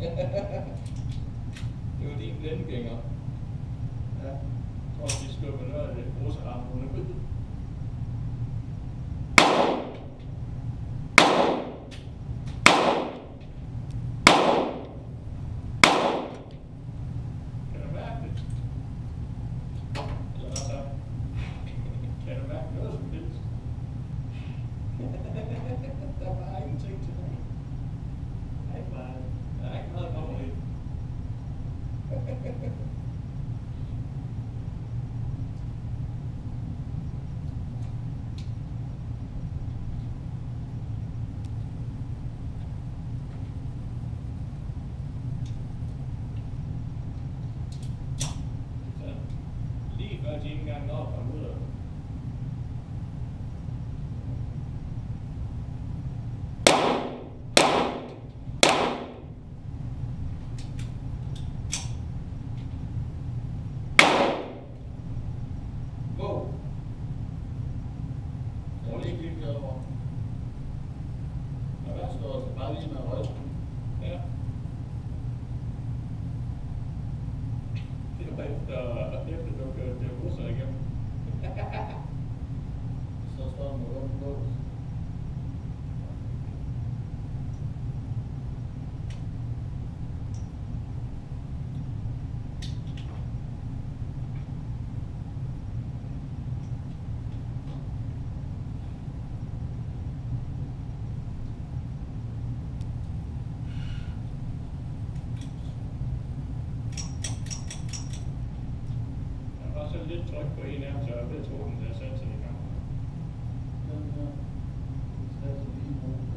det var din blindgænger. Ja. Jeg tror, de slår med noget af det bruserarmhunde ud. lidt tryk på en af dem, så jeg ved, at den der satte sig i gang. Den her, den satte sig lige nu.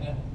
minute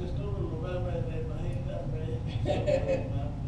the student will buy my name, I ain't that